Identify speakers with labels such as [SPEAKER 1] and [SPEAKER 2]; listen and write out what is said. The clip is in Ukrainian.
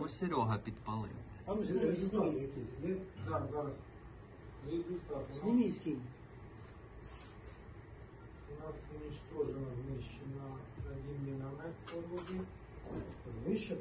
[SPEAKER 1] Ось Серега підпалив.
[SPEAKER 2] А ми знімай, знімай якийсь, не?
[SPEAKER 3] Так, зараз. Зніміть У ну.
[SPEAKER 2] нас, скинь.
[SPEAKER 3] у нас уничтожено, знищено один міномет по воді.
[SPEAKER 2] Знищено?